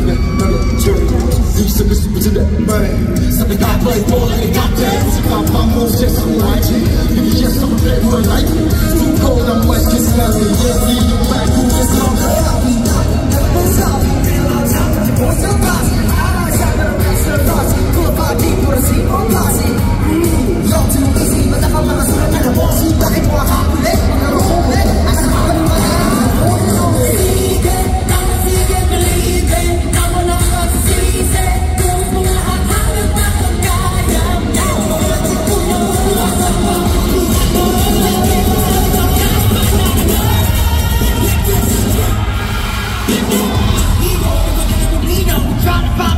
to that military. Used to listen to that man. Something I play got that. My just for life. Too cold, I'm like this, nothing. drop, drop.